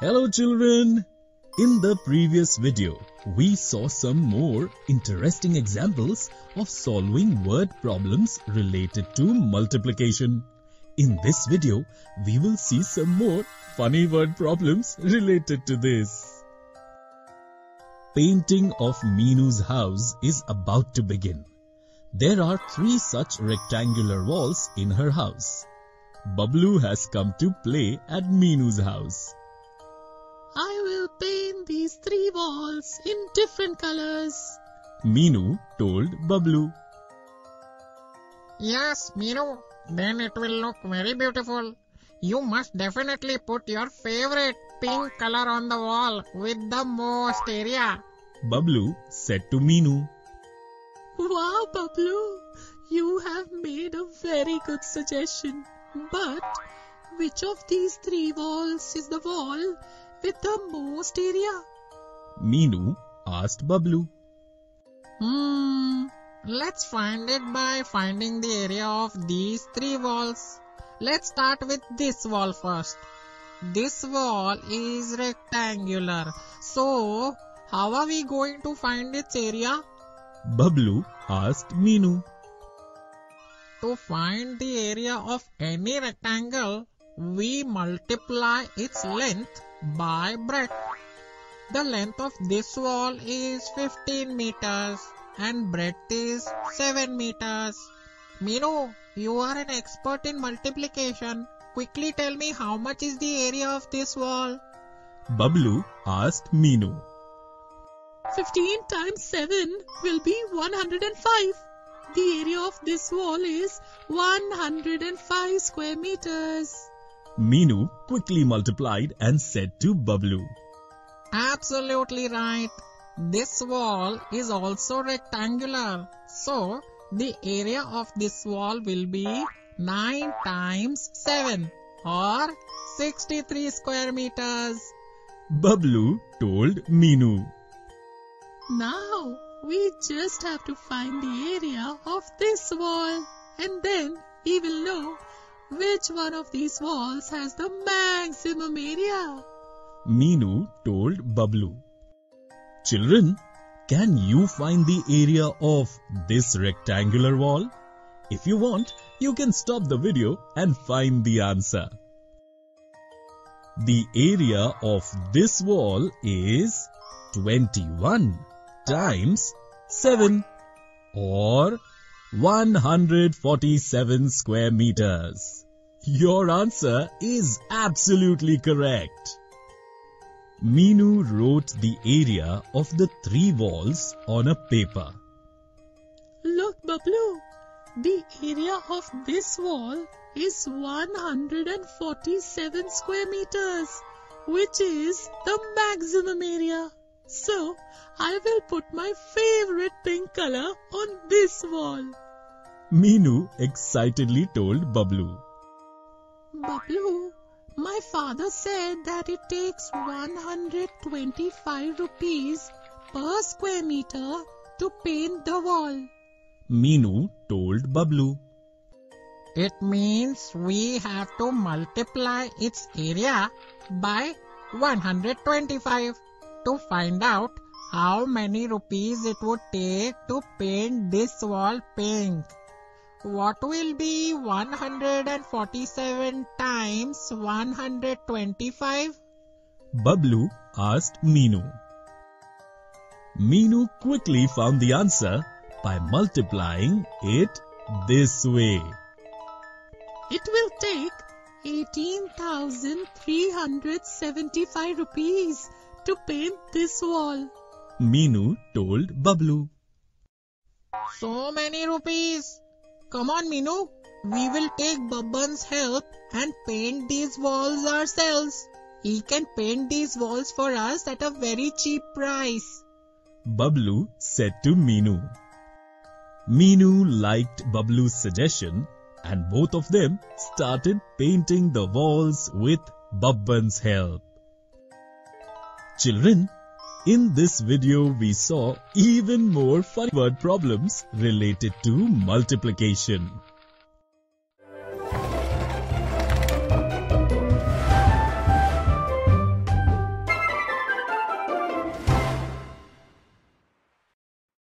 Hello children! In the previous video, we saw some more interesting examples of solving word problems related to multiplication. In this video, we will see some more funny word problems related to this. Painting of Meenu's house is about to begin. There are three such rectangular walls in her house. Bablu has come to play at Meenu's house. I will paint these three walls in different colors. Meenu told Bablu. Yes, Meenu, then it will look very beautiful. You must definitely put your favorite pink color on the wall with the most area. Bablu said to Meenu. Wow, Bablu, you have made a very good suggestion. But which of these three walls is the wall with the most area? Meenu asked Bablu. Hmm, let's find it by finding the area of these three walls. Let's start with this wall first. This wall is rectangular. So, how are we going to find its area? Bablu asked Meenu. To find the area of any rectangle, we multiply its length by breadth. The length of this wall is 15 meters and breadth is 7 meters. Meenu, you are an expert in multiplication. Quickly tell me how much is the area of this wall? Bablu asked Meenu. 15 times 7 will be 105. The area of this wall is 105 square meters. Meenu quickly multiplied and said to Bablu. Absolutely right. This wall is also rectangular. So, the area of this wall will be 9 times 7 or 63 square meters. Bablu told Meenu. Now we just have to find the area of this wall and then we will know which one of these walls has the maximum area. Meenu told Bablu. Children, can you find the area of this rectangular wall? If you want, you can stop the video and find the answer. The area of this wall is 21 times 7 or 147 square meters. Your answer is absolutely correct. Meenu wrote the area of the three walls on a paper. Look, Bablu, the area of this wall is 147 square meters, which is the maximum area. So, I will put my favorite pink color on this wall. Meenu excitedly told Bablu. Bablu, my father said that it takes 125 rupees per square meter to paint the wall. Meenu told Bablu. It means we have to multiply its area by 125 to find out how many rupees it would take to paint this wall pink. What will be 147 times 125? Bablu asked Meenu. Meenu quickly found the answer by multiplying it this way. It will take 18,375 rupees to paint this wall. Meenu told Bablu. So many rupees. Come on, Meenu. We will take Babban's help and paint these walls ourselves. He can paint these walls for us at a very cheap price. Bablu said to Meenu. Meenu liked Bablu's suggestion and both of them started painting the walls with Babban's help. Children, in this video we saw even more funny word problems related to multiplication.